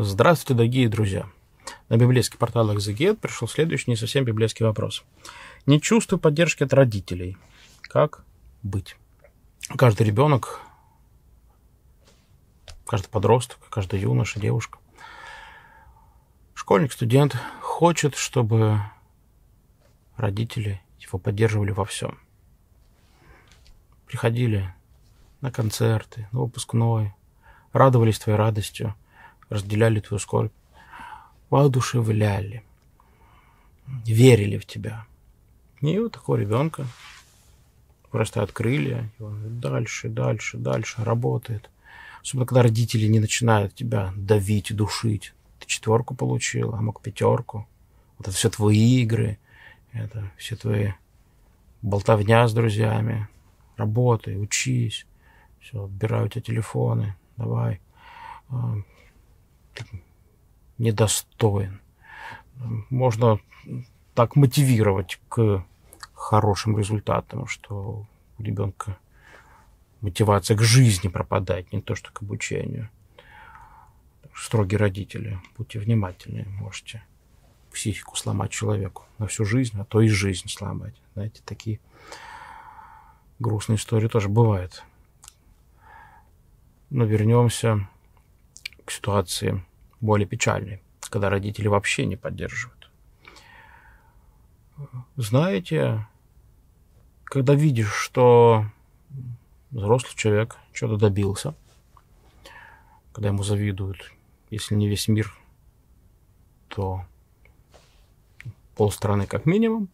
Здравствуйте, дорогие друзья. На библейский портал Exegет пришел следующий не совсем библейский вопрос. Не чувствую поддержки от родителей. Как быть? Каждый ребенок, каждый подросток, каждый юноша, девушка, школьник, студент хочет, чтобы родители его поддерживали во всем. Приходили на концерты, на выпускной, радовались твоей радостью, разделяли твою скорбь, воодушевляли, верили в тебя. И вот такого ребенка просто открыли, и он дальше, дальше, дальше работает. Особенно, когда родители не начинают тебя давить, душить. Ты четверку получил, а мог пятерку. Вот это все твои игры, это все твои болтовня с друзьями. Работай, учись. Все, отбираю у тебя телефоны. Давай. Недостоин. Можно так мотивировать к хорошим результатам, что у ребенка мотивация к жизни пропадает, не то что к обучению. Строгие родители, будьте внимательны, можете психику сломать человеку на всю жизнь, а то и жизнь сломать. Знаете, такие грустные истории тоже бывают. Но вернемся к ситуации более печальной, когда родители вообще не поддерживают. Знаете, когда видишь, что взрослый человек что-то добился, когда ему завидуют, если не весь мир, то полстраны как минимум.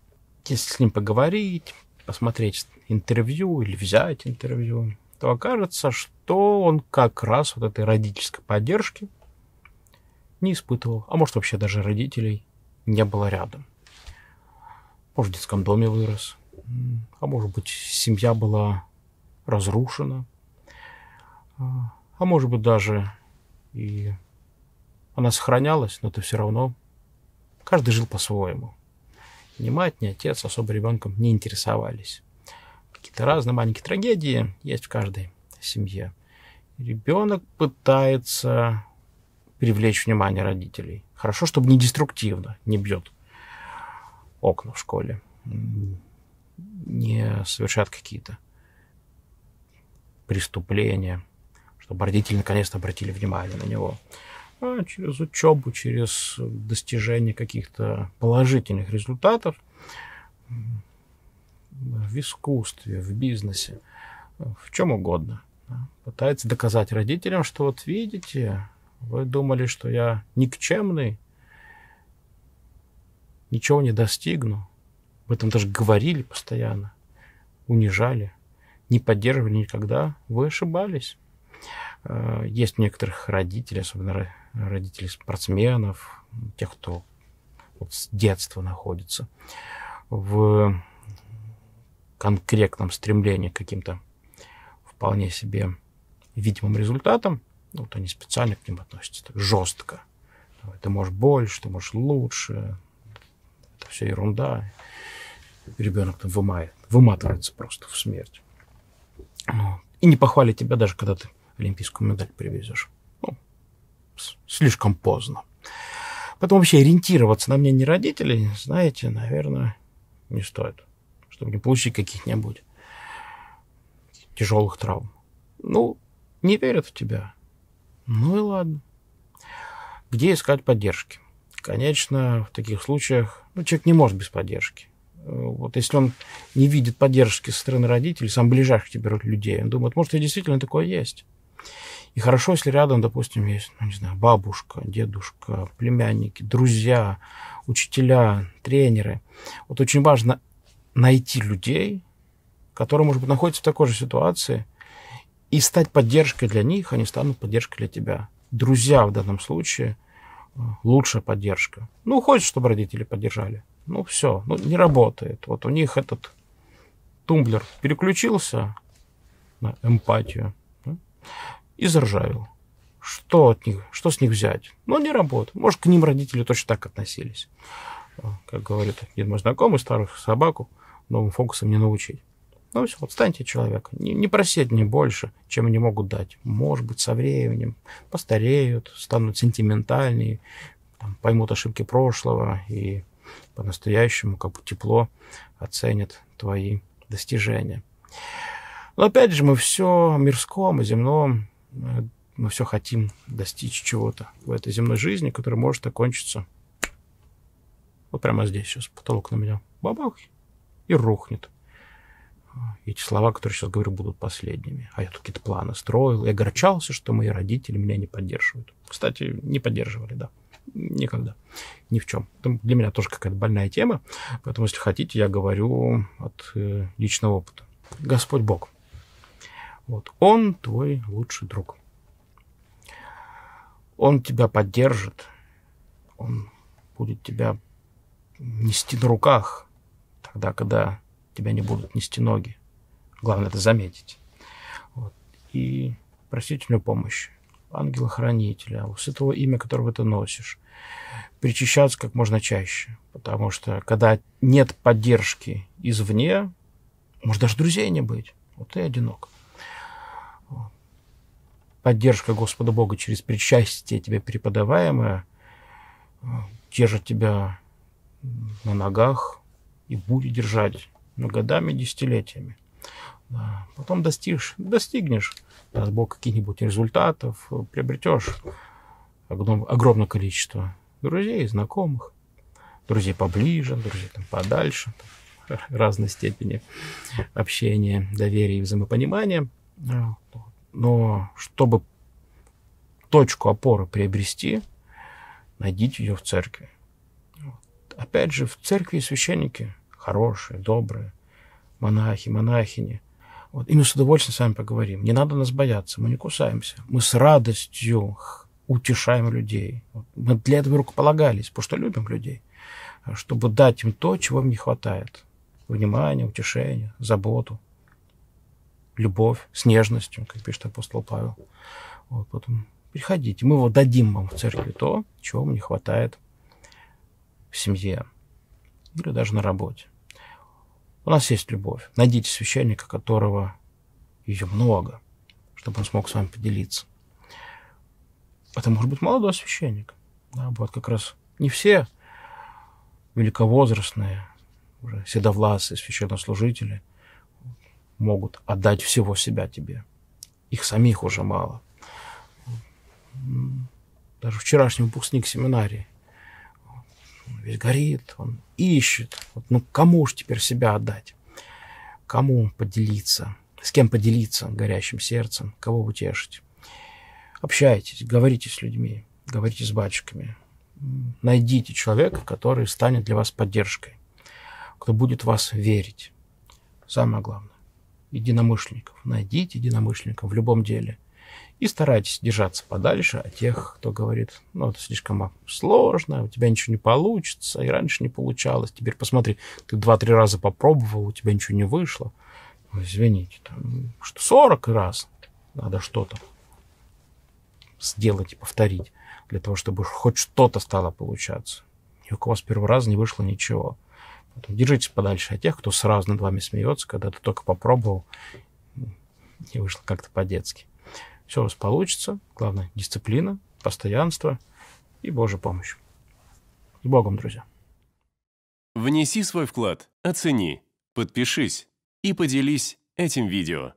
Если с ним поговорить, посмотреть интервью или взять интервью, то окажется, что он как раз вот этой родительской поддержки не испытывал. А может, вообще даже родителей не было рядом. Может, в детском доме вырос. А может быть, семья была разрушена. А, а может быть, даже и она сохранялась, но ты все равно Каждый жил по-своему. Ни мать, ни отец особо ребенком не интересовались. Какие-то разные маленькие трагедии есть в каждой семье. Ребенок пытается привлечь внимание родителей. Хорошо, чтобы не деструктивно, не бьет окна в школе, не совершает какие-то преступления, чтобы родители наконец-то обратили внимание на него а через учебу, через достижение каких-то положительных результатов в искусстве, в бизнесе, в чем угодно. Пытается доказать родителям, что вот видите, вы думали, что я никчемный, ничего не достигну. Об этом даже говорили постоянно, унижали, не поддерживали никогда. Вы ошибались. Э, есть некоторых родителей, особенно родителей спортсменов, тех, кто вот с детства находится в конкретном стремлении к каким-то вполне себе видимым результатам, вот они специально к ним относятся так жестко. Ты можешь больше, ты можешь лучше. Это все ерунда. Ребенок там вымает, выматывается просто в смерть. И не похвалит тебя даже, когда ты олимпийскую медаль привезешь. Ну, слишком поздно. Поэтому вообще ориентироваться на мнение родителей, знаете, наверное, не стоит, чтобы не получить каких-нибудь тяжелых травм. Ну, не верят в тебя. Ну и ладно. Где искать поддержки? Конечно, в таких случаях ну, человек не может без поддержки. Вот если он не видит поддержки со стороны родителей, сам ближайших тебе людей, он думает, может, и действительно такое есть. И хорошо, если рядом, допустим, есть, ну, не знаю, бабушка, дедушка, племянники, друзья, учителя, тренеры. Вот очень важно найти людей, которые, может быть, находятся в такой же ситуации, и стать поддержкой для них, они станут поддержкой для тебя. Друзья в данном случае э, лучшая поддержка. Ну, хочешь, чтобы родители поддержали. Ну, все, ну, не работает. Вот у них этот тумблер переключился на эмпатию и заржавел. Что от них, что с них взять? Ну, не работает. Может, к ним родители точно так относились. Как говорит один мой знакомый, старых собаку новым фокусом не научить. Ну все, вот станьте человеком. Не, не просите не больше, чем они могут дать. Может быть, со временем постареют, станут сентиментальнее, там, поймут ошибки прошлого и по-настоящему как бы тепло оценят твои достижения. Но опять же, мы все мирском и земном, э, мы все хотим достичь чего-то в этой земной жизни, которая может окончиться вот прямо здесь сейчас потолок на меня бабах и рухнет. Эти слова, которые сейчас говорю, будут последними. А я тут какие-то планы строил и огорчался, что мои родители меня не поддерживают. Кстати, не поддерживали, да. Никогда. Ни в чем. Это для меня тоже какая-то больная тема. Поэтому, если хотите, я говорю от э, личного опыта. Господь Бог. Вот. Он твой лучший друг. Он тебя поддержит. Он будет тебя нести на руках, тогда, когда тебя не будут нести ноги. Главное это заметить. Вот. И простительную помощь ангела-хранителя, святого имя, которого ты носишь. Причащаться как можно чаще, потому что когда нет поддержки извне, может даже друзей не быть, вот ты одинок. Поддержка Господа Бога через причастие тебе преподаваемое держит тебя на ногах и будет держать ну, годами, десятилетиями. Да. Потом достигнешь, достигнешь, даст Бог, каких-нибудь результатов, приобретешь огромное количество друзей, знакомых, друзей поближе, друзей там подальше, там, разной степени общения, доверия и взаимопонимания. Но чтобы точку опоры приобрести, найдите ее в церкви опять же, в церкви священники хорошие, добрые, монахи, монахини. Вот. И мы с удовольствием с вами поговорим. Не надо нас бояться, мы не кусаемся. Мы с радостью утешаем людей. Вот. Мы для этого рукополагались, потому что любим людей, чтобы дать им то, чего им не хватает. Внимание, утешение, заботу, любовь с нежностью, как пишет апостол Павел. Вот, потом приходите, мы вот дадим вам в церкви то, чего вам не хватает в семье или даже на работе. У нас есть любовь. Найдите священника, которого ее много, чтобы он смог с вами поделиться. Это может быть молодой священник. Да, вот как раз не все великовозрастные, уже седовласые священнослужители могут отдать всего себя тебе. Их самих уже мало. Даже вчерашний выпускник семинарии весь горит, он ищет. Вот, ну, кому же теперь себя отдать? Кому поделиться? С кем поделиться горящим сердцем? Кого утешить? Общайтесь, говорите с людьми, говорите с батюшками. Найдите человека, который станет для вас поддержкой, кто будет вас верить. Самое главное. Единомышленников. Найдите единомышленников в любом деле – и старайтесь держаться подальше от тех, кто говорит, ну, это слишком сложно, у тебя ничего не получится, и раньше не получалось. Теперь посмотри, ты два-три раза попробовал, у тебя ничего не вышло. Ну, извините, там, что 40 раз надо что-то сделать и повторить для того, чтобы хоть что-то стало получаться. И у кого с первого раза не вышло ничего. Поэтому держитесь подальше от тех, кто сразу над вами смеется, когда ты только попробовал, и вышло как-то по-детски. Все у вас получится. Главное, дисциплина, постоянство и Божья помощь. С Богом, друзья. Внеси свой вклад, оцени, подпишись и поделись этим видео.